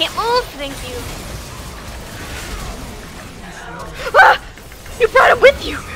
can't move, thank you. Ah! You brought him with you!